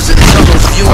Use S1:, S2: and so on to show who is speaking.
S1: doors until those views